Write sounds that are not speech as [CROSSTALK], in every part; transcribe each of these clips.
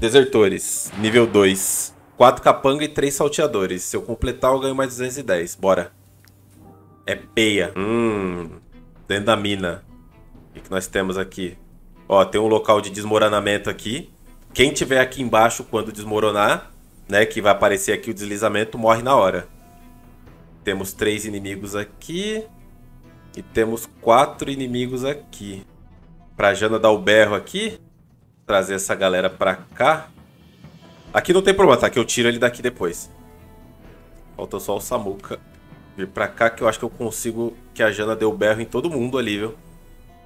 Desertores, nível 2. 4 capanga e 3 salteadores. Se eu completar, eu ganho mais 210. Bora. É peia. Hum. Dentro da mina. O que, que nós temos aqui? Ó, tem um local de desmoronamento aqui. Quem tiver aqui embaixo quando desmoronar, né, que vai aparecer aqui o deslizamento, morre na hora. Temos três inimigos aqui. E temos quatro inimigos aqui. Pra Jana dar o berro aqui. Trazer essa galera pra cá. Aqui não tem problema, tá? Que eu tiro ele daqui depois. Faltou só o Samuka vir pra cá, que eu acho que eu consigo... Que a Jana deu berro em todo mundo ali, viu?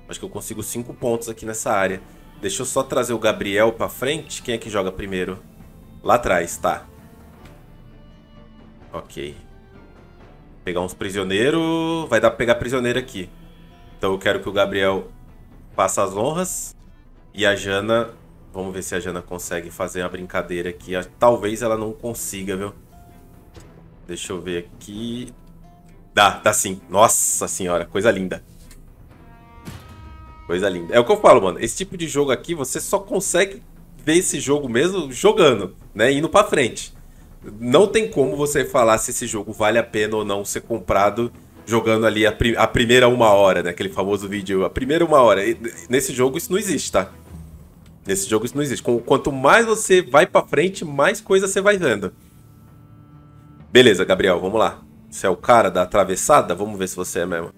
Acho que eu consigo 5 pontos aqui nessa área. Deixa eu só trazer o Gabriel pra frente. Quem é que joga primeiro? Lá atrás, tá. Ok. Pegar uns prisioneiros. Vai dar pra pegar prisioneiro aqui. Então eu quero que o Gabriel faça as honras. E a Jana Vamos ver se a Jana consegue fazer uma brincadeira aqui. Talvez ela não consiga, viu? Deixa eu ver aqui. Dá, dá sim. Nossa senhora, coisa linda. Coisa linda. É o que eu falo, mano. Esse tipo de jogo aqui, você só consegue ver esse jogo mesmo jogando, né? Indo pra frente. Não tem como você falar se esse jogo vale a pena ou não ser comprado jogando ali a, pri a primeira uma hora, né? Aquele famoso vídeo, a primeira uma hora. E, nesse jogo isso não existe, tá? Nesse jogo isso não existe. Quanto mais você vai pra frente, mais coisa você vai vendo. Beleza, Gabriel, vamos lá. Você é o cara da atravessada? Vamos ver se você é mesmo.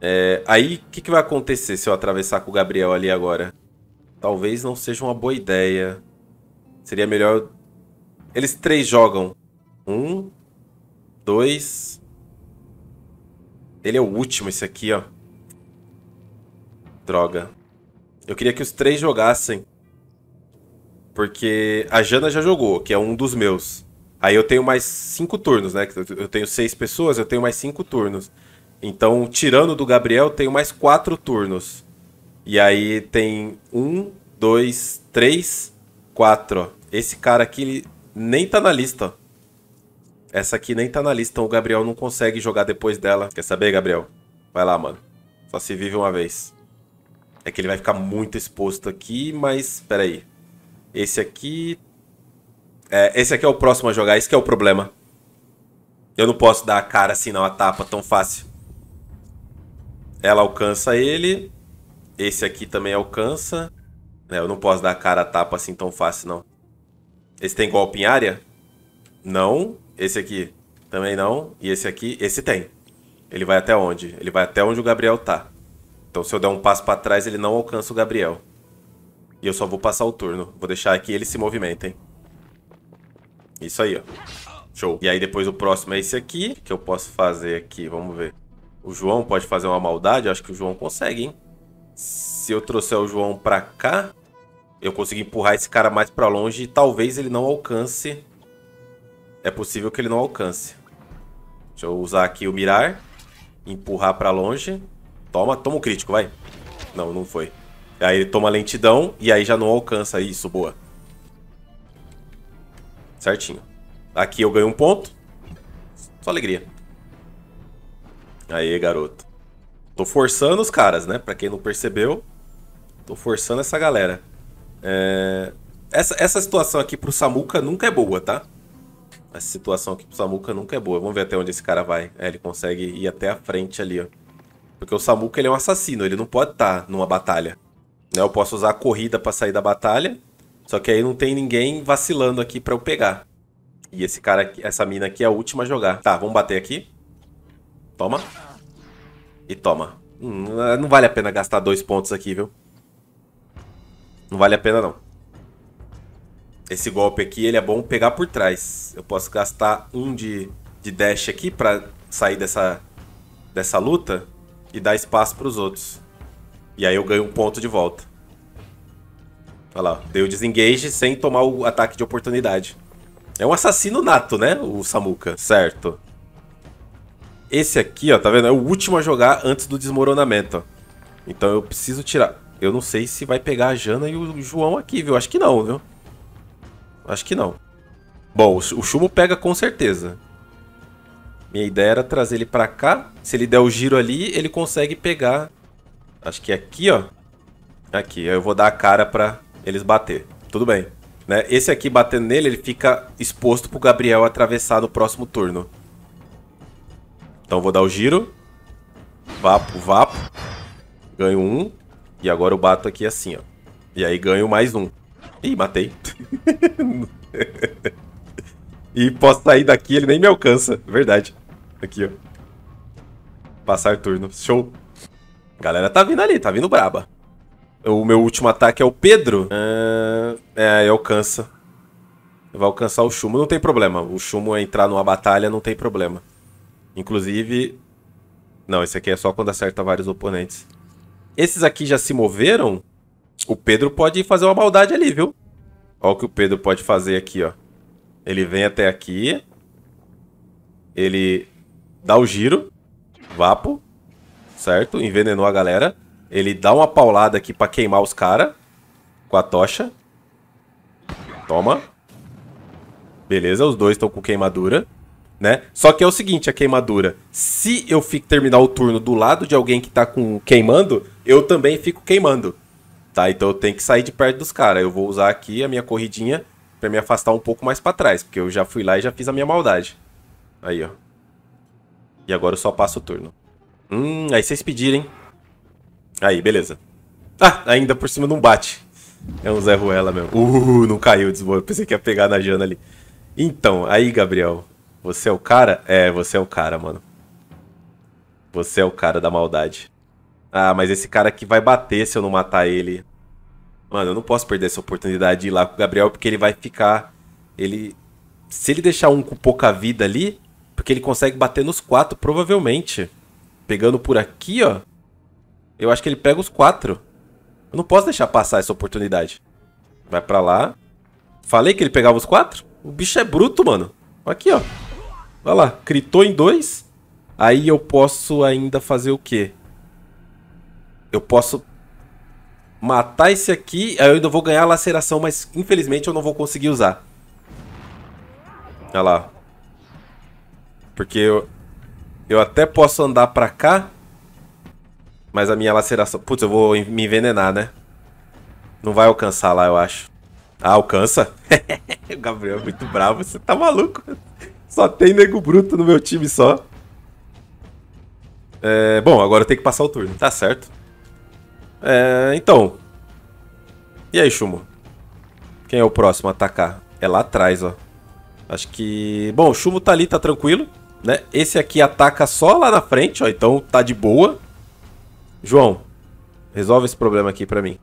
É, aí, o que, que vai acontecer se eu atravessar com o Gabriel ali agora? Talvez não seja uma boa ideia. Seria melhor... Eles três jogam. Um, dois... Ele é o último, esse aqui, ó. Droga. Eu queria que os três jogassem. Porque a Jana já jogou, que é um dos meus. Aí eu tenho mais cinco turnos, né? Eu tenho seis pessoas, eu tenho mais cinco turnos. Então, tirando do Gabriel, tenho mais quatro turnos. E aí tem um, dois, três, quatro. Esse cara aqui nem tá na lista. Essa aqui nem tá na lista, então o Gabriel não consegue jogar depois dela. Quer saber, Gabriel? Vai lá, mano. Só se vive uma vez. É que ele vai ficar muito exposto aqui, mas... Pera aí. Esse aqui... É, esse aqui é o próximo a jogar, esse que é o problema. Eu não posso dar a cara assim, não, a tapa tão fácil. Ela alcança ele. Esse aqui também alcança. É, eu não posso dar a cara a tapa assim tão fácil, não. Esse tem golpe em área? Não. Esse aqui também não. E esse aqui, esse tem. Ele vai até onde? Ele vai até onde o Gabriel tá. Então se eu der um passo para trás, ele não alcança o Gabriel. E eu só vou passar o turno. Vou deixar aqui ele se movimentem. Isso aí, ó. Show. E aí depois o próximo é esse aqui. Que eu posso fazer aqui? Vamos ver. O João pode fazer uma maldade? Eu acho que o João consegue, hein? Se eu trouxer o João pra cá, eu consigo empurrar esse cara mais pra longe e talvez ele não alcance. É possível que ele não alcance. Deixa eu usar aqui o mirar. Empurrar pra longe. Toma, toma o crítico, vai. Não, não foi. Aí ele toma lentidão e aí já não alcança isso, boa. Certinho. Aqui eu ganho um ponto. Só alegria. Aí, garoto. Tô forçando os caras, né? Pra quem não percebeu. Tô forçando essa galera. É... Essa, essa situação aqui pro Samuka nunca é boa, tá? Essa situação aqui pro Samuka nunca é boa. Vamos ver até onde esse cara vai. É, ele consegue ir até a frente ali, ó. Porque o Samuka ele é um assassino, ele não pode estar tá numa batalha. Né? Eu posso usar a corrida para sair da batalha, só que aí não tem ninguém vacilando aqui para eu pegar. E esse cara aqui, essa mina aqui é a última a jogar. Tá, vamos bater aqui. Toma. E toma. Hum, não vale a pena gastar dois pontos aqui, viu? Não vale a pena, não. Esse golpe aqui, ele é bom pegar por trás. Eu posso gastar um de, de dash aqui pra sair dessa, dessa luta e dar espaço pros outros. E aí eu ganho um ponto de volta. Olha lá, deu desengage sem tomar o ataque de oportunidade. É um assassino nato, né? O Samuka, certo. Esse aqui, ó, tá vendo? É o último a jogar antes do desmoronamento, ó. Então eu preciso tirar. Eu não sei se vai pegar a Jana e o João aqui, viu? Acho que não, viu? Acho que não. Bom, o Chumo pega com certeza. Minha ideia era trazer ele pra cá. Se ele der o giro ali, ele consegue pegar Acho que é aqui, ó. Aqui, eu vou dar a cara pra eles bater. Tudo bem. Né? Esse aqui batendo nele, ele fica exposto pro Gabriel atravessar no próximo turno. Então vou dar o giro. Vapo, vapo. Ganho um. E agora eu bato aqui assim, ó. E aí ganho mais um. Ih, matei. [LAUGHS] e posso sair daqui, ele nem me alcança. Verdade. Aqui, ó. Passar turno. Show. Galera tá vindo ali, tá vindo braba. O meu último ataque é o Pedro. É, é alcança. Vai alcançar o Chumo, não tem problema. O Chumo entrar numa batalha não tem problema. Inclusive... Não, esse aqui é só quando acerta vários oponentes. Esses aqui já se moveram. O Pedro pode fazer uma maldade ali, viu? Olha o que o Pedro pode fazer aqui, ó. Ele vem até aqui. Ele dá o giro. Vapo. Certo? Envenenou a galera. Ele dá uma paulada aqui pra queimar os caras. Com a tocha. Toma. Beleza, os dois estão com queimadura. Né? Só que é o seguinte, a queimadura. Se eu fico terminar o turno do lado de alguém que tá com queimando, eu também fico queimando. Tá? Então eu tenho que sair de perto dos caras. Eu vou usar aqui a minha corridinha para me afastar um pouco mais para trás, porque eu já fui lá e já fiz a minha maldade. Aí, ó. E agora eu só passo o turno. Hum, aí vocês pedirem. Aí, beleza. Ah, ainda por cima não bate. É um Zé Ruela mesmo. Uh, não caiu, desmoio. Pensei que ia pegar na Jana ali. Então, aí, Gabriel. Você é o cara? É, você é o cara, mano. Você é o cara da maldade. Ah, mas esse cara aqui vai bater se eu não matar ele. Mano, eu não posso perder essa oportunidade de ir lá com o Gabriel, porque ele vai ficar... Ele... Se ele deixar um com pouca vida ali, porque ele consegue bater nos quatro, provavelmente. Pegando por aqui, ó. Eu acho que ele pega os quatro. Eu não posso deixar passar essa oportunidade. Vai pra lá. Falei que ele pegava os quatro? O bicho é bruto, mano. Aqui, ó. Olha lá, critou em dois. Aí eu posso ainda fazer o quê? Eu posso matar esse aqui. Aí eu ainda vou ganhar a laceração, mas infelizmente eu não vou conseguir usar. Olha lá. Porque eu, eu até posso andar pra cá. Mas a minha laceração... Putz, eu vou me envenenar, né? Não vai alcançar lá, eu acho. Ah, alcança? o [LAUGHS] Gabriel é muito bravo. Você tá maluco? Só tem nego bruto no meu time só. É, bom, agora eu tenho que passar o turno. Tá certo. É, então. E aí, Chumo? Quem é o próximo a atacar? É lá atrás, ó. Acho que... Bom, o Chumo tá ali, tá tranquilo. Né? Esse aqui ataca só lá na frente, ó. Então tá de boa. João, resolve esse problema aqui pra mim.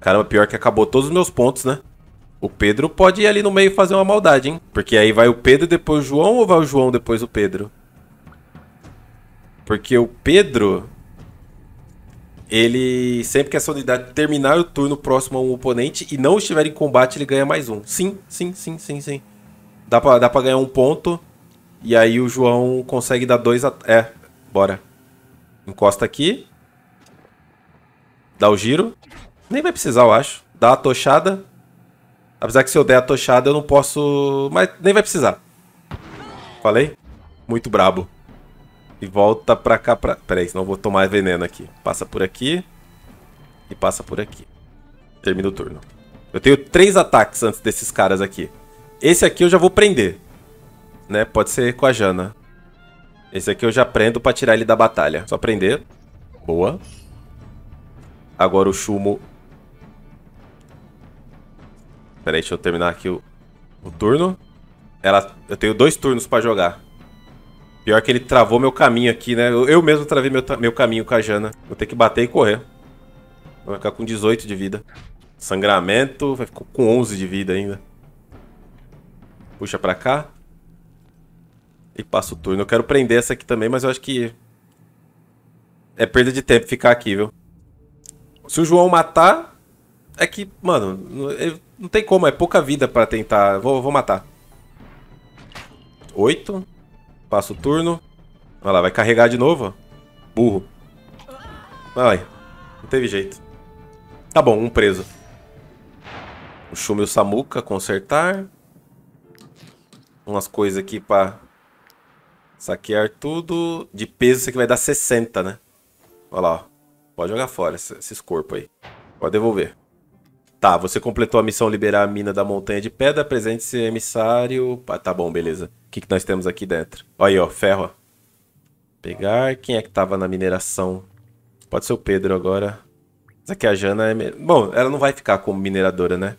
Caramba, pior que acabou todos os meus pontos, né? O Pedro pode ir ali no meio fazer uma maldade, hein? Porque aí vai o Pedro depois o João ou vai o João depois o Pedro? Porque o Pedro... Ele, sempre que essa unidade terminar o turno próximo a um oponente e não estiver em combate, ele ganha mais um. Sim, sim, sim, sim, sim. Dá pra, dá pra ganhar um ponto. E aí o João consegue dar dois... É, bora. Encosta aqui. Dá o giro. Nem vai precisar, eu acho. Dá a tochada. Apesar que se eu der a tochada eu não posso... Mas nem vai precisar. Falei? Muito brabo. E volta pra cá pra... Pera aí, senão eu vou tomar veneno aqui. Passa por aqui. E passa por aqui. Termina o turno. Eu tenho três ataques antes desses caras aqui. Esse aqui eu já vou prender. Né? Pode ser com a Jana. Esse aqui eu já prendo pra tirar ele da batalha. Só prender. Boa. Agora o Chumo Pera aí, deixa eu terminar aqui o, o turno. Ela, eu tenho dois turnos pra jogar. Pior que ele travou meu caminho aqui, né? Eu, eu mesmo travei meu, meu caminho com a Jana. Vou ter que bater e correr. Vai ficar com 18 de vida. Sangramento, vai ficar com 11 de vida ainda. Puxa pra cá. E passa o turno. Eu quero prender essa aqui também, mas eu acho que... É perda de tempo ficar aqui, viu? Se o João matar... É que, mano, não tem como, é pouca vida pra tentar. Vou, vou matar. Oito. Passa o turno. Olha lá, vai carregar de novo. Burro. Vai. Não teve jeito. Tá bom, um preso. O Shumi e o Samuka consertar. Umas coisas aqui pra saquear tudo. De peso isso aqui vai dar 60, né? Olha lá, ó. Pode jogar fora esses corpos aí. Pode devolver. Tá, você completou a missão liberar a mina da montanha de pedra, presente-se emissário. Ah, tá bom, beleza. O que, que nós temos aqui dentro? Olha aí, ó, ferro. Ó. Pegar. Quem é que tava na mineração? Pode ser o Pedro agora. Mas aqui a Jana é. Bom, ela não vai ficar como mineradora, né?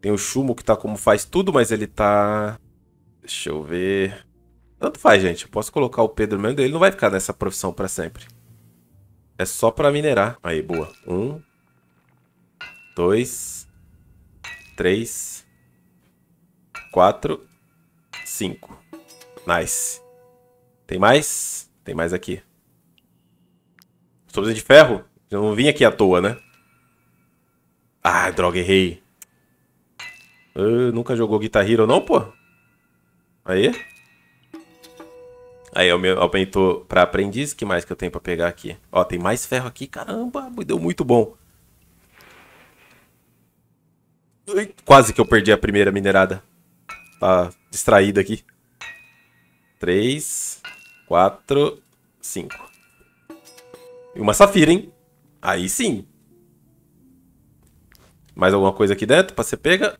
Tem o Chumo que tá como faz tudo, mas ele tá. Deixa eu ver. Tanto faz, gente. Eu posso colocar o Pedro mesmo. Ele não vai ficar nessa profissão para sempre. É só para minerar. Aí, boa. Um, dois, três, quatro, cinco. Nice. Tem mais? Tem mais aqui. Estou precisando de ferro? Eu não vim aqui à toa, né? Ah, droga, errei. Uh, nunca jogou Guitar Hero não, pô? Aí. Aí, aumentou pra aprendiz. que mais que eu tenho pra pegar aqui? Ó, tem mais ferro aqui. Caramba, deu muito bom. Quase que eu perdi a primeira minerada. Tá distraída aqui. 3, 4, 5. E uma safira, hein? Aí sim. Mais alguma coisa aqui dentro pra ser pega?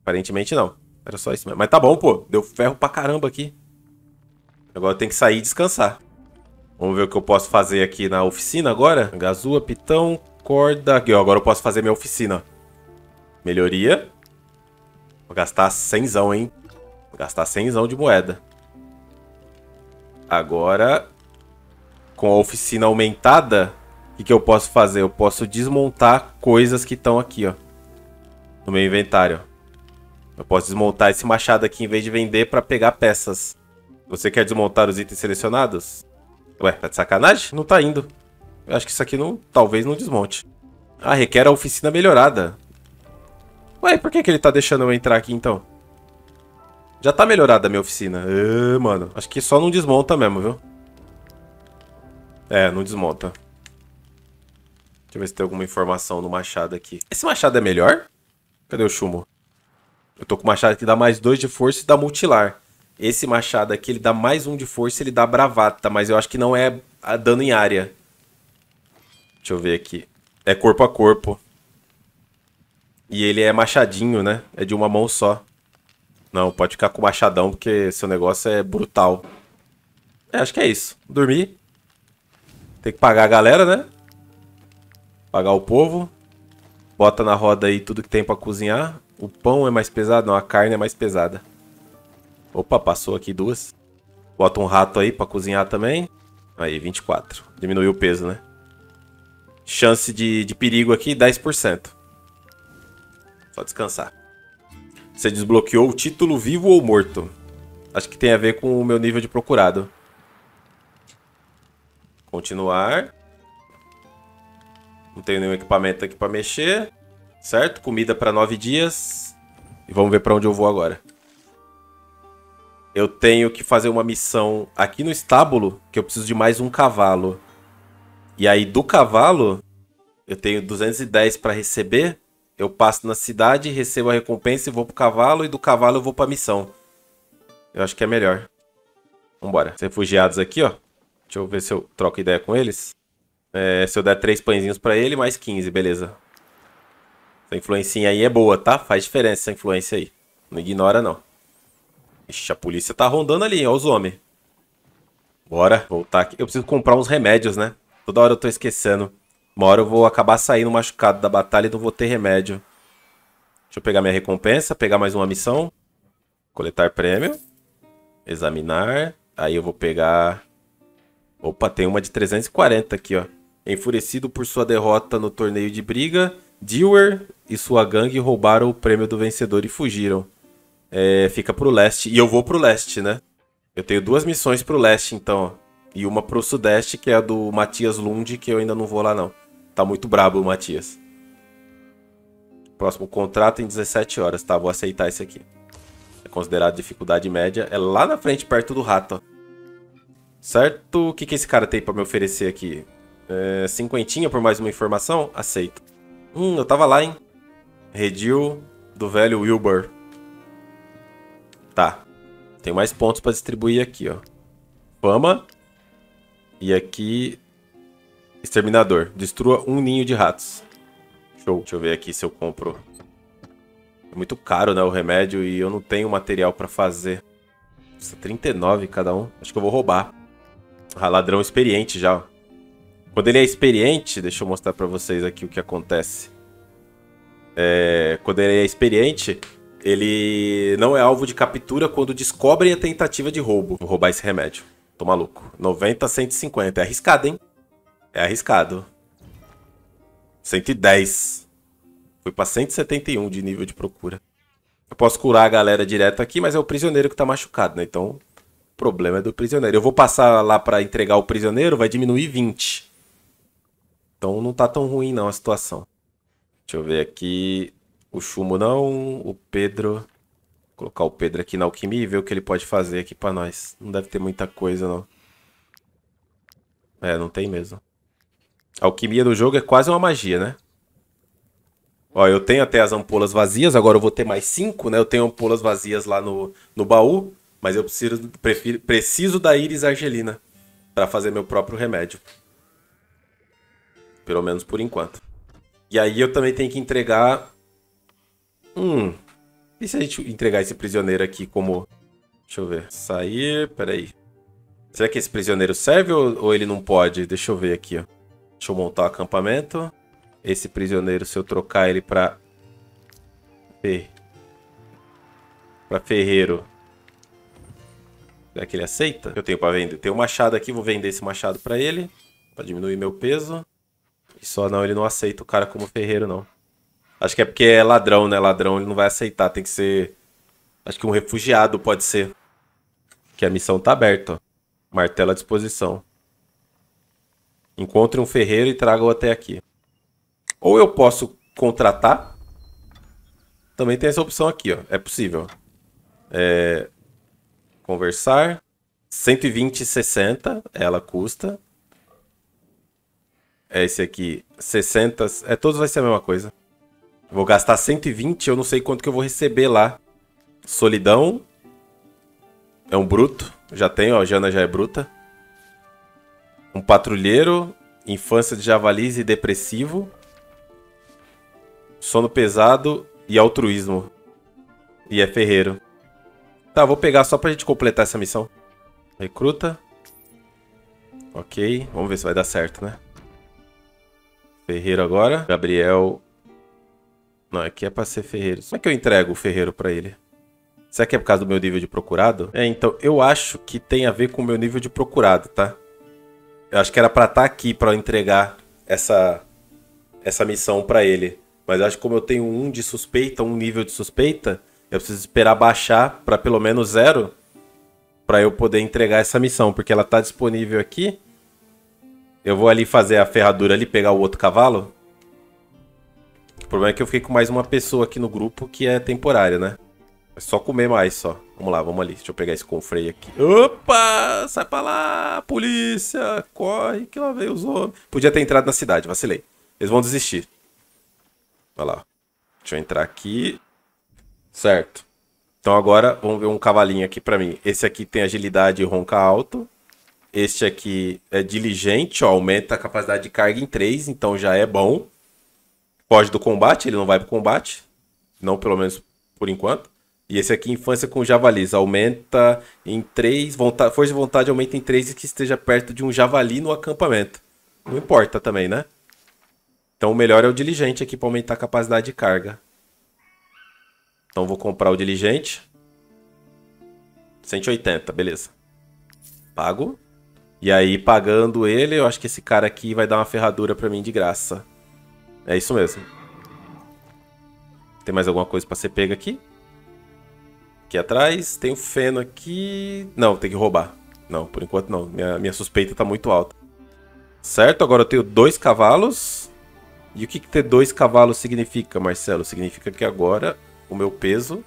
Aparentemente não. Era só isso mesmo. Mas tá bom, pô. Deu ferro pra caramba aqui. Agora tem que sair e descansar. Vamos ver o que eu posso fazer aqui na oficina agora. Gazua, pitão, corda. Aqui, ó. Agora eu posso fazer minha oficina. Melhoria. Vou gastar 100, hein? Vou gastar 100 de moeda. Agora, com a oficina aumentada, o que, que eu posso fazer? Eu posso desmontar coisas que estão aqui, ó. No meu inventário. Eu posso desmontar esse machado aqui em vez de vender para pegar peças. Você quer desmontar os itens selecionados? Ué, tá de sacanagem? Não tá indo. Eu acho que isso aqui não, talvez não desmonte. Ah, requer a oficina melhorada. Ué, por que, que ele tá deixando eu entrar aqui então? Já tá melhorada a minha oficina. Uh, mano, acho que só não desmonta mesmo, viu? É, não desmonta. Deixa eu ver se tem alguma informação no machado aqui. Esse machado é melhor? Cadê o chumbo? Eu tô com o machado que dá mais 2 de força e dá multilar. Esse machado aqui, ele dá mais um de força ele dá bravata, mas eu acho que não é dano em área. Deixa eu ver aqui. É corpo a corpo. E ele é machadinho, né? É de uma mão só. Não, pode ficar com machadão, porque seu negócio é brutal. É, acho que é isso. Dormir. Tem que pagar a galera, né? Pagar o povo. Bota na roda aí tudo que tem pra cozinhar. O pão é mais pesado? Não, a carne é mais pesada. Opa, passou aqui duas. Bota um rato aí pra cozinhar também. Aí, 24. Diminuiu o peso, né? Chance de, de perigo aqui, 10%. Só descansar. Você desbloqueou o título vivo ou morto? Acho que tem a ver com o meu nível de procurado. Continuar. Não tenho nenhum equipamento aqui para mexer. Certo? Comida para nove dias. E vamos ver para onde eu vou agora. Eu tenho que fazer uma missão aqui no estábulo, que eu preciso de mais um cavalo. E aí do cavalo, eu tenho 210 para receber eu passo na cidade, recebo a recompensa e vou pro cavalo, e do cavalo eu vou pra missão. Eu acho que é melhor. Vambora. Os refugiados aqui, ó. Deixa eu ver se eu troco ideia com eles. É, se eu der três pãezinhos pra ele, mais 15, beleza. Essa influência aí é boa, tá? Faz diferença essa influência aí. Não ignora, não. Ixi, a polícia tá rondando ali, ó os homens. Bora, voltar aqui. Eu preciso comprar uns remédios, né? Toda hora eu tô esquecendo. Uma hora eu vou acabar saindo machucado da batalha e não vou ter remédio. Deixa eu pegar minha recompensa, pegar mais uma missão. Coletar prêmio. Examinar. Aí eu vou pegar... Opa, tem uma de 340 aqui, ó. Enfurecido por sua derrota no torneio de briga, Dewar e sua gangue roubaram o prêmio do vencedor e fugiram. É, fica pro leste. E eu vou pro leste, né? Eu tenho duas missões pro leste, então. E uma pro sudeste, que é a do Matias Lund, que eu ainda não vou lá, não. Tá muito brabo o Matias. Próximo contrato em 17 horas. Tá, vou aceitar esse aqui. É considerado dificuldade média. É lá na frente, perto do rato, ó. Certo? O que, que esse cara tem pra me oferecer aqui? É, cinquentinha por mais uma informação? Aceito. Hum, eu tava lá, hein? Redil do velho Wilbur. Tá. Tem mais pontos pra distribuir aqui, ó. Fama. E aqui Exterminador. Destrua um ninho de ratos. Show. Deixa eu ver aqui se eu compro. É muito caro, né, o remédio e eu não tenho material pra fazer. Custa 39 cada um. Acho que eu vou roubar. Ah, ladrão experiente já. Quando ele é experiente, deixa eu mostrar pra vocês aqui o que acontece. É, quando ele é experiente, ele não é alvo de captura quando descobrem a tentativa de roubo. Vou roubar esse remédio. Tô maluco. 90 a 150. É arriscado, hein? É arriscado. 110. Fui pra 171 de nível de procura. Eu posso curar a galera direto aqui, mas é o prisioneiro que tá machucado, né? Então, o problema é do prisioneiro. Eu vou passar lá para entregar o prisioneiro, vai diminuir 20. Então não tá tão ruim não a situação. Deixa eu ver aqui. O Chumo não, o Pedro... Vou colocar o Pedro aqui na alquimia e ver o que ele pode fazer aqui pra nós. Não deve ter muita coisa, não. É, não tem mesmo. A alquimia do jogo é quase uma magia, né? Ó, eu tenho até as ampolas vazias, agora eu vou ter mais cinco, né? Eu tenho ampolas vazias lá no, no baú, mas eu preciso, prefiro, preciso da íris argelina para fazer meu próprio remédio. Pelo menos por enquanto. E aí eu também tenho que entregar... Hum... E se a gente entregar esse prisioneiro aqui como... Deixa eu ver. Sair... Peraí. Será que esse prisioneiro serve ou, ou ele não pode? Deixa eu ver aqui, ó. Deixa eu montar o acampamento. Esse prisioneiro, se eu trocar ele pra... Fer... Pra ferreiro. Será que ele aceita? Eu tenho pra vender. Tem um machado aqui, vou vender esse machado pra ele. Pra diminuir meu peso. E só não, ele não aceita o cara como ferreiro, não. Acho que é porque é ladrão, né? Ladrão ele não vai aceitar. Tem que ser... Acho que um refugiado pode ser. Que a missão tá aberta, ó. Martelo à disposição. Encontre um ferreiro e traga-o até aqui. Ou eu posso contratar. Também tem essa opção aqui, ó. É possível. É... Conversar. 120,60 ela custa. É esse aqui. 60. É, todos vai ser a mesma coisa. Vou gastar 120, eu não sei quanto que eu vou receber lá. Solidão. É um bruto. Já tenho, ó. Jana já é bruta. Um patrulheiro. Infância de javalis e depressivo sono pesado e altruísmo. E é ferreiro. Tá, vou pegar só pra gente completar essa missão. Recruta. Ok, vamos ver se vai dar certo, né? Ferreiro agora. Gabriel. Não, aqui é pra ser ferreiro. Como é que eu entrego o ferreiro pra ele? Será que é por causa do meu nível de procurado? É, então, eu acho que tem a ver com o meu nível de procurado, tá? Eu acho que era pra estar tá aqui pra entregar essa, essa missão pra ele. Mas acho que como eu tenho um de suspeita, um nível de suspeita, eu preciso esperar baixar para pelo menos zero para eu poder entregar essa missão, porque ela tá disponível aqui. Eu vou ali fazer a ferradura ali, pegar o outro cavalo. O problema é que eu fiquei com mais uma pessoa aqui no grupo que é temporária, né? É só comer mais, só. Vamos lá, vamos ali. Deixa eu pegar esse confrei aqui. Opa! Sai pra lá, polícia! Corre, que lá veio os homens. Podia ter entrado na cidade, vacilei. Eles vão desistir. Olha lá. Deixa eu entrar aqui. Certo. Então agora vamos ver um cavalinho aqui para mim. Esse aqui tem agilidade e ronca alto. Este aqui é diligente, ó, aumenta a capacidade de carga em 3, então já é bom. Foge do combate, ele não vai pro combate. Não, pelo menos por enquanto. E esse aqui, infância com javalis, aumenta em 3, vontade, força de vontade aumenta em 3 e que esteja perto de um javali no acampamento. Não importa também, né? Então o melhor é o diligente aqui para aumentar a capacidade de carga. Então vou comprar o diligente. 180, beleza. Pago. E aí, pagando ele, eu acho que esse cara aqui vai dar uma ferradura para mim de graça. É isso mesmo. Tem mais alguma coisa para ser pega aqui? Aqui atrás. Tem o feno aqui. Não, tem que roubar. Não, por enquanto não. Minha, minha suspeita tá muito alta. Certo, agora eu tenho dois cavalos. E o que, que ter dois cavalos significa, Marcelo? Significa que agora o meu peso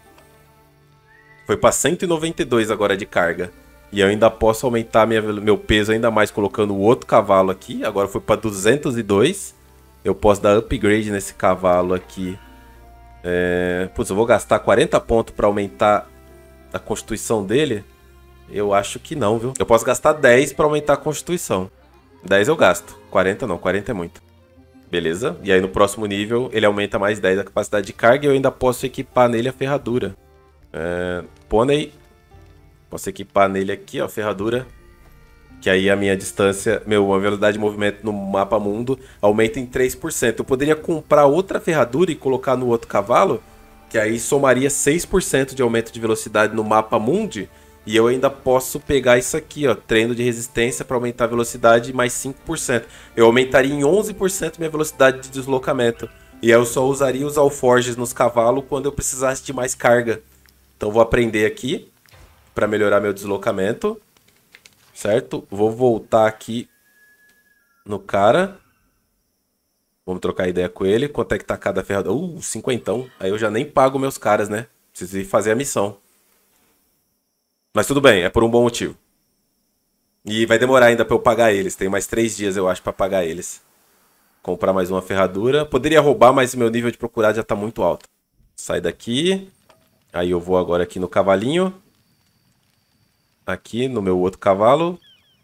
foi para 192 agora de carga. E eu ainda posso aumentar minha, meu peso ainda mais colocando o outro cavalo aqui. Agora foi para 202. Eu posso dar upgrade nesse cavalo aqui. É... Putz, eu vou gastar 40 pontos para aumentar a constituição dele? Eu acho que não, viu? Eu posso gastar 10 para aumentar a constituição. 10 eu gasto. 40 não, 40 é muito. Beleza. E aí no próximo nível ele aumenta mais 10 a capacidade de carga e eu ainda posso equipar nele a ferradura. É, pônei. Posso equipar nele aqui, ó, a ferradura. Que aí a minha distância, meu, a velocidade de movimento no mapa mundo aumenta em 3%. Eu poderia comprar outra ferradura e colocar no outro cavalo, que aí somaria 6% de aumento de velocidade no mapa mundi. E eu ainda posso pegar isso aqui, ó, treino de resistência para aumentar a velocidade mais 5%. Eu aumentaria em 11% minha velocidade de deslocamento. E aí eu só usaria os alforges nos cavalos quando eu precisasse de mais carga. Então vou aprender aqui para melhorar meu deslocamento. Certo? Vou voltar aqui no cara. Vamos trocar ideia com ele. Quanto é que tá cada ferradura? Uh, cinquentão. Aí eu já nem pago meus caras, né? Preciso ir fazer a missão. Mas tudo bem, é por um bom motivo. E vai demorar ainda para eu pagar eles. Tem mais três dias, eu acho, para pagar eles. Comprar mais uma ferradura. Poderia roubar, mas meu nível de procurar já tá muito alto. Sai daqui. Aí eu vou agora aqui no cavalinho. Aqui no meu outro cavalo.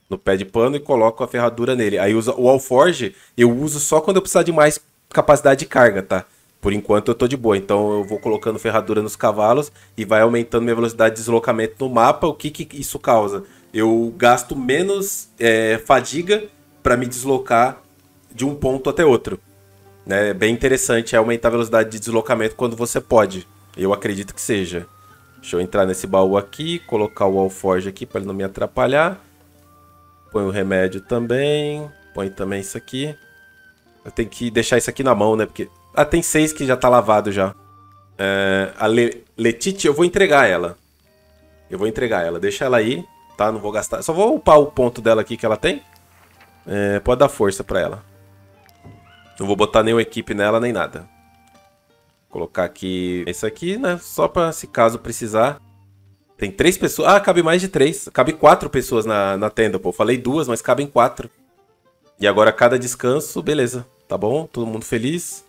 No pé de pano e coloco a ferradura nele. Aí usa o Alforge eu uso só quando eu precisar de mais capacidade de carga, tá? Por enquanto eu tô de boa, então eu vou colocando ferradura nos cavalos e vai aumentando minha velocidade de deslocamento no mapa. O que, que isso causa? Eu gasto menos é, fadiga para me deslocar de um ponto até outro. É bem interessante é aumentar a velocidade de deslocamento quando você pode. Eu acredito que seja. Deixa eu entrar nesse baú aqui, colocar o alforge aqui para ele não me atrapalhar. Põe o remédio também. Põe também isso aqui. Eu tenho que deixar isso aqui na mão, né? Porque ah, tem seis que já tá lavado já. É, a Le Letite, eu vou entregar ela. Eu vou entregar ela. Deixa ela aí, tá? Não vou gastar. Só vou upar o ponto dela aqui que ela tem. É, pode dar força pra ela. Não vou botar nenhuma equipe nela, nem nada. Colocar aqui esse aqui, né? Só pra se caso precisar. Tem três pessoas. Ah, cabe mais de três. Cabe quatro pessoas na, na tenda, pô. Falei duas, mas cabem quatro. E agora cada descanso, beleza. Tá bom? Todo mundo feliz.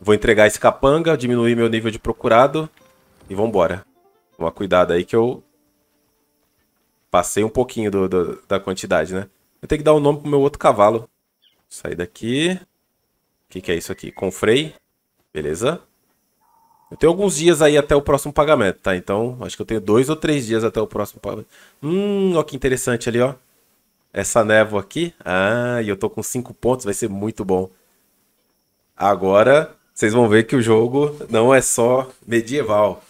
Vou entregar esse capanga, diminuir meu nível de procurado e vambora. Toma cuidado aí que eu passei um pouquinho do, do, da quantidade, né? Eu tenho que dar o um nome pro meu outro cavalo. Sair daqui. O que, que é isso aqui? Confrei. Beleza. Eu tenho alguns dias aí até o próximo pagamento, tá? Então, acho que eu tenho dois ou três dias até o próximo pagamento. Hum, olha que interessante ali, ó. Essa névoa aqui. Ah, e eu tô com cinco pontos, vai ser muito bom. Agora, vocês vão ver que o jogo não é só medieval.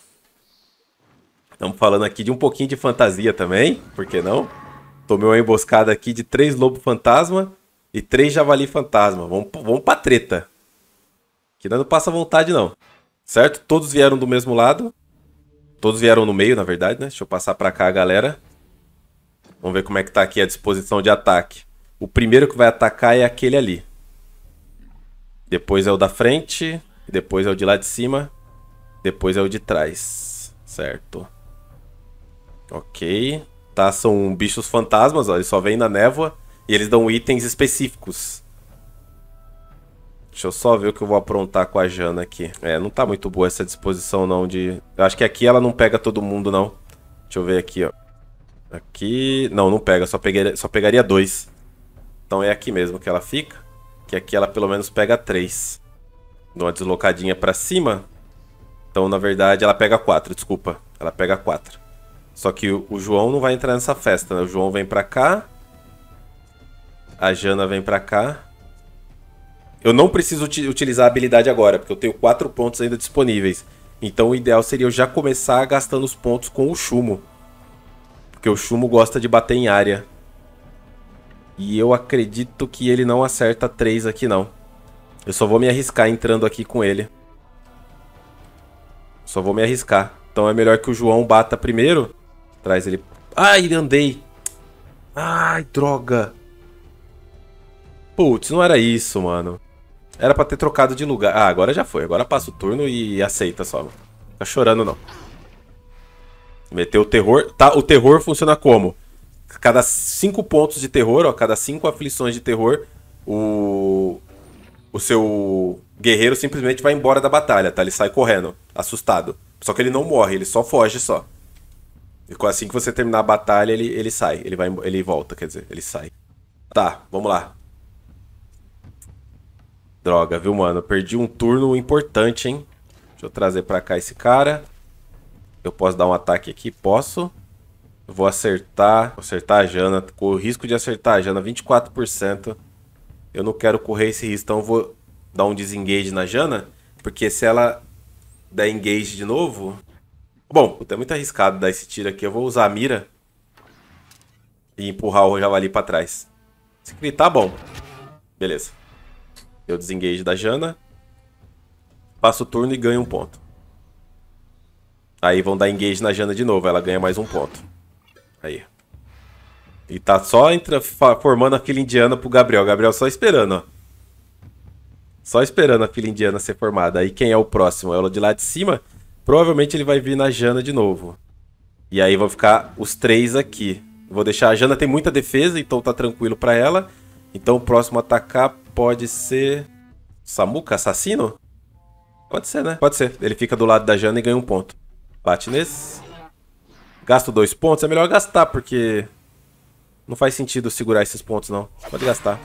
Estamos falando aqui de um pouquinho de fantasia também, por que não? Tomei uma emboscada aqui de três lobos fantasma e três javali fantasma. Vamos, vamos pra treta. Que não passa vontade não. Certo? Todos vieram do mesmo lado. Todos vieram no meio, na verdade, né? Deixa eu passar pra cá, galera. Vamos ver como é que tá aqui a disposição de ataque. O primeiro que vai atacar é aquele ali. Depois é o da frente, depois é o de lá de cima, depois é o de trás, certo? Ok. Tá, são bichos fantasmas, ó, eles só vêm na névoa e eles dão itens específicos. Deixa eu só ver o que eu vou aprontar com a Jana aqui. É, não tá muito boa essa disposição não de... Eu acho que aqui ela não pega todo mundo não. Deixa eu ver aqui, ó. Aqui... Não, não pega, só pegaria, só pegaria dois. Então é aqui mesmo que ela fica. Que aqui ela pelo menos pega 3. Dá uma deslocadinha pra cima. Então, na verdade, ela pega 4, desculpa. Ela pega 4. Só que o João não vai entrar nessa festa, né? O João vem pra cá. A Jana vem pra cá. Eu não preciso utilizar a habilidade agora, porque eu tenho 4 pontos ainda disponíveis. Então o ideal seria eu já começar gastando os pontos com o Chumo. Porque o Chumo gosta de bater em área. E eu acredito que ele não acerta 3 aqui não. Eu só vou me arriscar entrando aqui com ele. Só vou me arriscar. Então é melhor que o João bata primeiro. Traz ele... Ai, andei. Ai, droga. Putz, não era isso, mano. Era pra ter trocado de lugar. Ah, agora já foi. Agora passa o turno e aceita só. Mano. Fica chorando, não. Meteu o terror. Tá, o terror funciona como? cada cinco pontos de terror, ó, cada cinco aflições de terror, o, o seu guerreiro simplesmente vai embora da batalha, tá? Ele sai correndo, assustado. Só que ele não morre, ele só foge só. E assim que você terminar a batalha, ele, ele sai. Ele, vai, ele volta, quer dizer, ele sai. Tá, vamos lá. Droga, viu, mano? Perdi um turno importante, hein? Deixa eu trazer pra cá esse cara. Eu posso dar um ataque aqui? Posso. Eu vou acertar. Vou acertar a Jana. Com o risco de acertar a Jana, 24%. Eu não quero correr esse risco, então eu vou dar um desengage na Jana. Porque se ela der engage de novo... Bom, é muito arriscado dar esse tiro aqui. Eu vou usar a mira. E empurrar o javali pra trás. Esse crit tá bom. Beleza. Eu desengage da Jana. Passo o turno e ganho um ponto. Aí vão dar engage na Jana de novo. Ela ganha mais um ponto. Aí. E tá só entra, formando a fila indiana pro Gabriel. Gabriel só esperando, ó. Só esperando a fila indiana ser formada. Aí quem é o próximo? É o de lá de cima. Provavelmente ele vai vir na Jana de novo. E aí vão ficar os três aqui. Vou deixar... A Jana tem muita defesa, então tá tranquilo pra ela. Então o próximo atacar pode ser... Samuka, assassino? Pode ser, né? Pode ser. Ele fica do lado da Jana e ganha um ponto. Bate nesse. Gasto dois pontos. É melhor gastar, porque... Não faz sentido segurar esses pontos, não. Pode gastar.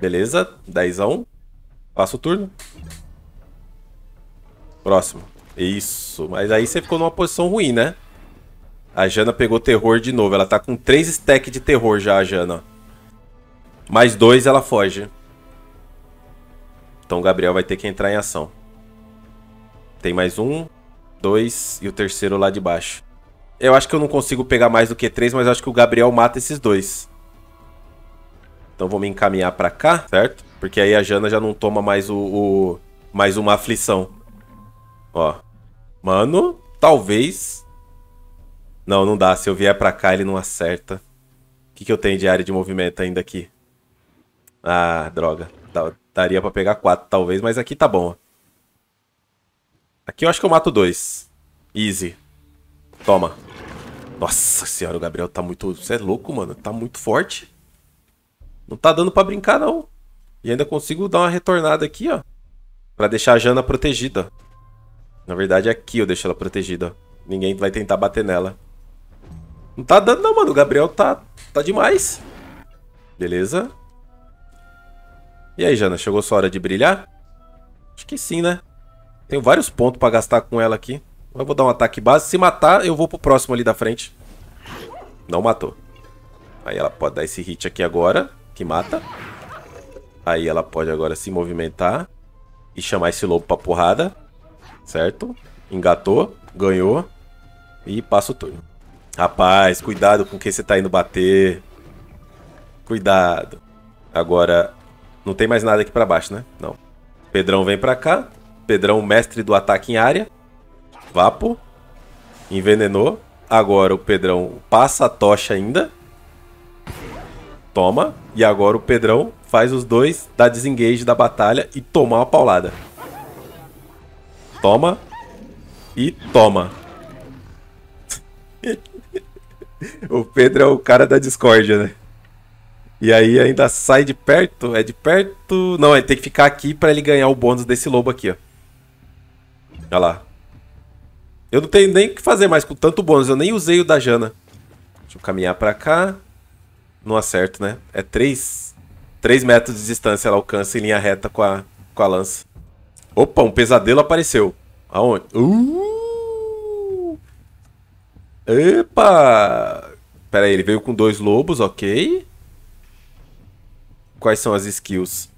Beleza. Dezão. Passa o turno. Próximo. Isso. Mas aí você ficou numa posição ruim, né? A Jana pegou terror de novo. Ela tá com três stacks de terror já, a Jana. Mais dois, ela foge. Então o Gabriel vai ter que entrar em ação. Tem mais um, dois e o terceiro lá de baixo. Eu acho que eu não consigo pegar mais do que três, mas acho que o Gabriel mata esses dois. Então vou me encaminhar pra cá, certo? Porque aí a Jana já não toma mais o, o mais uma aflição. Ó. Mano, talvez não, não dá. Se eu vier pra cá, ele não acerta. O que, que eu tenho de área de movimento ainda aqui? Ah, droga. Daria pra pegar quatro, talvez, mas aqui tá bom. Aqui eu acho que eu mato dois. Easy. Toma. Nossa senhora, o Gabriel tá muito... Você é louco, mano. Tá muito forte. Não tá dando pra brincar, não. E ainda consigo dar uma retornada aqui, ó. Pra deixar a Jana protegida. Na verdade, aqui eu deixo ela protegida. Ninguém vai tentar bater nela. Não tá dando não, mano. O Gabriel tá, tá demais. Beleza. E aí, Jana, chegou sua hora de brilhar? Acho que sim, né? Tenho vários pontos pra gastar com ela aqui. Eu vou dar um ataque base. Se matar, eu vou pro próximo ali da frente. Não matou. Aí ela pode dar esse hit aqui agora, que mata. Aí ela pode agora se movimentar e chamar esse lobo pra porrada. Certo? Engatou, ganhou e passa o turno. Rapaz, cuidado com quem você tá indo bater. Cuidado. Agora, não tem mais nada aqui pra baixo, né? Não. Pedrão vem pra cá. Pedrão, mestre do ataque em área. Vapo. Envenenou. Agora o Pedrão passa a tocha ainda. Toma. E agora o Pedrão faz os dois dar desengage da batalha e tomar uma paulada. Toma. E toma. [LAUGHS] o Pedro é o cara da discórdia, né? E aí ainda sai de perto. É de perto. Não, ele tem que ficar aqui para ele ganhar o bônus desse lobo aqui, ó. Olha lá. Eu não tenho nem o que fazer mais com tanto bônus. Eu nem usei o da Jana. Deixa eu caminhar pra cá. Não acerto, né? É 3, 3 metros de distância ela alcança em linha reta com a, com a lança. Opa, um pesadelo apareceu. Aonde? Uh! Epa! Pera aí, ele veio com dois lobos, ok. Quais são as skills?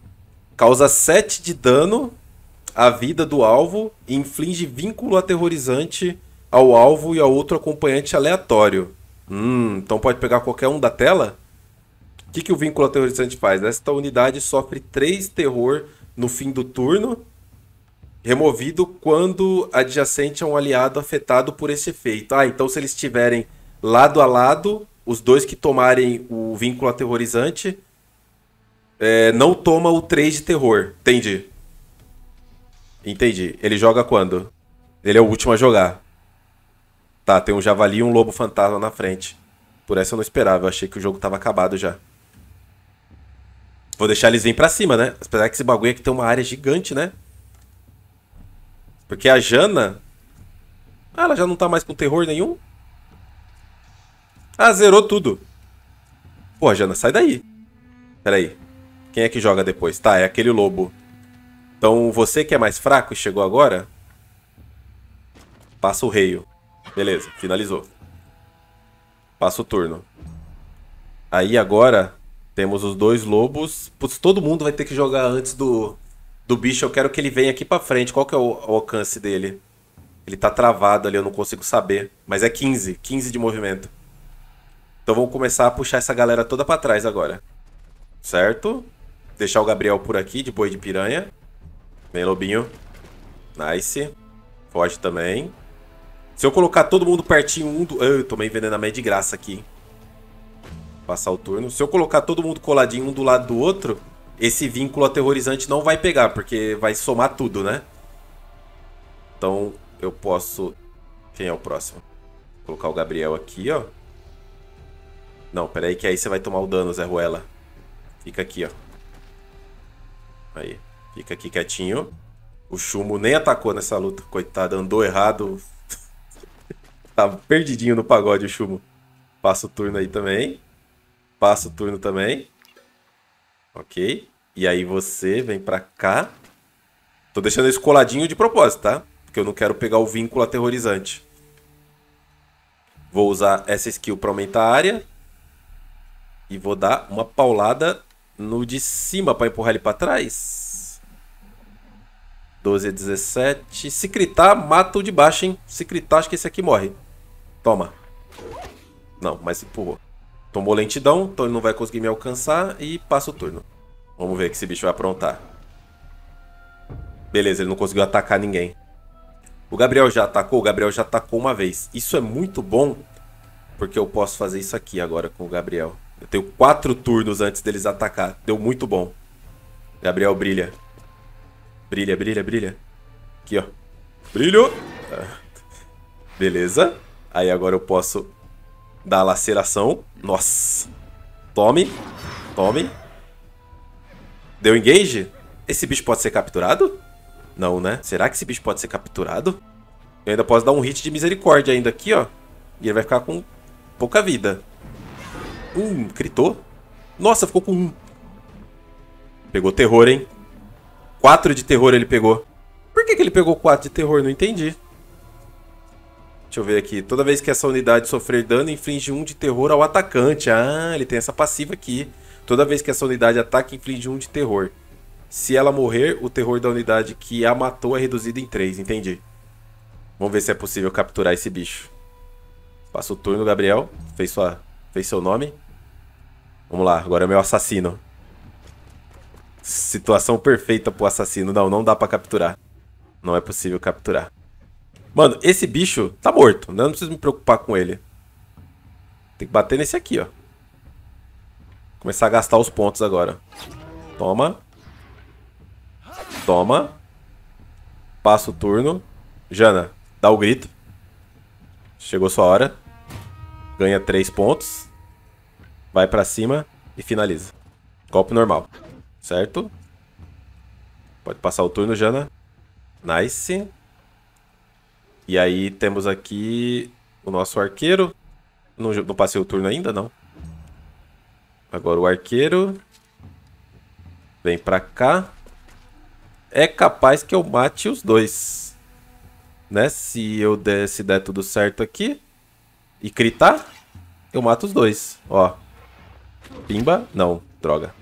Causa 7 de dano à vida do alvo e inflige vínculo aterrorizante ao alvo e ao outro acompanhante aleatório. Hum, então pode pegar qualquer um da tela? O que, que o vínculo aterrorizante faz? Esta unidade sofre 3 terror no fim do turno removido quando adjacente a um aliado afetado por esse efeito. Ah, então se eles estiverem lado a lado, os dois que tomarem o vínculo aterrorizante é, não toma o 3 de terror. Entendi. Entendi. Ele joga quando? Ele é o último a jogar. Tá, tem um javali e um lobo fantasma na frente. Por essa eu não esperava, eu achei que o jogo tava acabado já. Vou deixar eles virem pra cima, né? Apesar que esse bagulho aqui tem uma área gigante, né? Porque a Jana. Ah, ela já não tá mais com terror nenhum? Ah, zerou tudo. Pô, Jana, sai daí. Pera aí. Quem é que joga depois? Tá, é aquele lobo. Então, você que é mais fraco e chegou agora, passa o reio. Beleza, finalizou. Passa o turno. Aí agora temos os dois lobos. Putz, todo mundo vai ter que jogar antes do, do bicho. Eu quero que ele venha aqui pra frente. Qual que é o, o alcance dele? Ele tá travado ali, eu não consigo saber. Mas é 15, 15 de movimento. Então vamos começar a puxar essa galera toda pra trás agora. Certo? Deixar o Gabriel por aqui, de boi de piranha. Vem, lobinho. Nice. Foge também. Se eu colocar todo mundo pertinho um do... Eu tomei envenenamento de graça aqui. Passar o turno. Se eu colocar todo mundo coladinho um do lado do outro, esse vínculo aterrorizante não vai pegar, porque vai somar tudo, né? Então, eu posso... Quem é o próximo? Vou colocar o Gabriel aqui, ó. Não, peraí que aí você vai tomar o dano, Zé Ruela. Fica aqui, ó. Aí. Fica aqui quietinho. O Chumo nem atacou nessa luta. Coitado, andou errado. [LAUGHS] tá perdidinho no pagode o Chumo. Passa o turno aí também. Passa o turno também. Ok. E aí você vem pra cá. Tô deixando esse coladinho de propósito, tá? Porque eu não quero pegar o vínculo aterrorizante. Vou usar essa skill pra aumentar a área. E vou dar uma paulada no de cima pra empurrar ele pra trás. 12 a 17. Se critar, mata o de baixo, hein? Se critar, acho que esse aqui morre. Toma. Não, mas empurrou. Tomou lentidão, então ele não vai conseguir me alcançar e passa o turno. Vamos ver o que esse bicho vai aprontar. Beleza, ele não conseguiu atacar ninguém. O Gabriel já atacou? O Gabriel já atacou uma vez. Isso é muito bom, porque eu posso fazer isso aqui agora com o Gabriel. Eu tenho quatro turnos antes deles atacar. Deu muito bom. Gabriel brilha. Brilha, brilha, brilha. Aqui, ó. Brilho! Beleza. Aí agora eu posso dar a laceração. Nossa. Tome. Tome. Deu engage? Esse bicho pode ser capturado? Não, né? Será que esse bicho pode ser capturado? Eu ainda posso dar um hit de misericórdia ainda aqui, ó. E ele vai ficar com pouca vida. Um, critou? Nossa, ficou com um. Pegou terror, hein? 4 de terror ele pegou. Por que, que ele pegou 4 de terror? Não entendi. Deixa eu ver aqui. Toda vez que essa unidade sofrer dano, inflige 1 de terror ao atacante. Ah, ele tem essa passiva aqui. Toda vez que essa unidade ataca, inflige 1 de terror. Se ela morrer, o terror da unidade que a matou é reduzido em 3. Entendi. Vamos ver se é possível capturar esse bicho. Passa o turno, Gabriel. Fez, sua, fez seu nome. Vamos lá, agora é meu assassino. Situação perfeita pro assassino. Não, não dá pra capturar. Não é possível capturar. Mano, esse bicho tá morto. Né? Eu não preciso me preocupar com ele. Tem que bater nesse aqui, ó. Começar a gastar os pontos agora. Toma. Toma. Passa o turno. Jana, dá o grito. Chegou sua hora. Ganha 3 pontos. Vai pra cima e finaliza. Golpe normal. Certo? Pode passar o turno, Jana. Nice. E aí temos aqui o nosso arqueiro. Não, não passei o turno ainda, não. Agora o arqueiro. Vem pra cá. É capaz que eu mate os dois. Né? Se eu der, se der tudo certo aqui. E critar. Eu mato os dois. Ó. Pimba. Não, droga.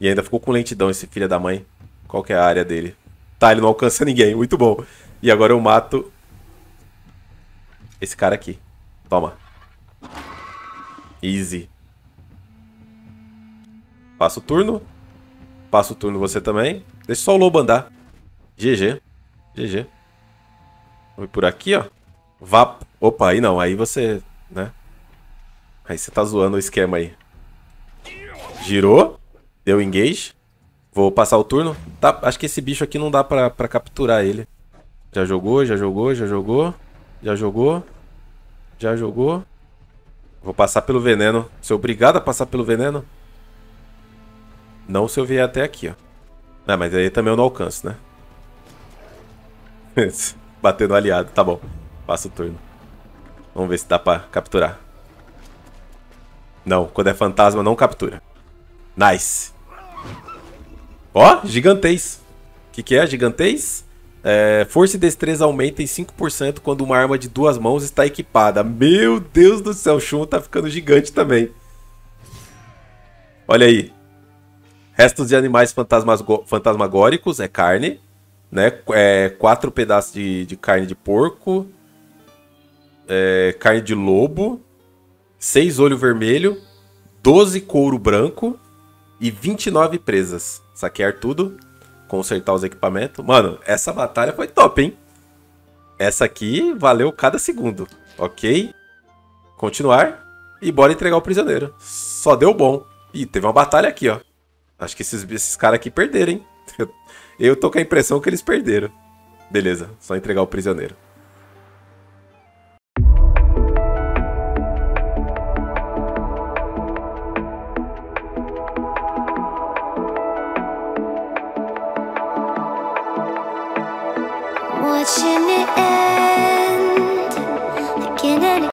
E ainda ficou com lentidão esse filho da mãe. Qual que é a área dele? Tá, ele não alcança ninguém. Muito bom. E agora eu mato esse cara aqui. Toma. Easy. Passa o turno. Passa o turno você também. Deixa só o lobo andar. GG. GG. Vamos por aqui, ó. Vap. Opa, aí não. Aí você... Né? Aí você tá zoando o esquema aí. Girou. Deu engage. Vou passar o turno. Tá, acho que esse bicho aqui não dá pra, pra capturar ele. Já jogou, já jogou, já jogou. Já jogou. Já jogou. Vou passar pelo veneno. Ser obrigado a passar pelo veneno? Não se eu vier até aqui, ó. Ah, mas aí também eu não alcanço, né? [LAUGHS] Bater no aliado, tá bom. Passa o turno. Vamos ver se dá pra capturar. Não, quando é fantasma não captura. Nice. Ó, gigantês. que, que é? Gigantez? É, força e destreza aumenta em 5% quando uma arma de duas mãos está equipada. Meu Deus do céu, o Shun tá ficando gigante também. Olha aí. Restos de animais fantasmagóricos é carne. Né? É, quatro pedaços de, de carne de porco. É, carne de lobo. Seis olho vermelho. 12 couro branco. E 29 presas. Saquear tudo consertar os equipamentos. Mano, essa batalha foi top, hein? Essa aqui valeu cada segundo. Ok. Continuar. E bora entregar o prisioneiro. Só deu bom. Ih, teve uma batalha aqui, ó. Acho que esses, esses caras aqui perderam, hein? [LAUGHS] Eu, tô com a impressão que eles perderam. Beleza, só entregar o prisioneiro.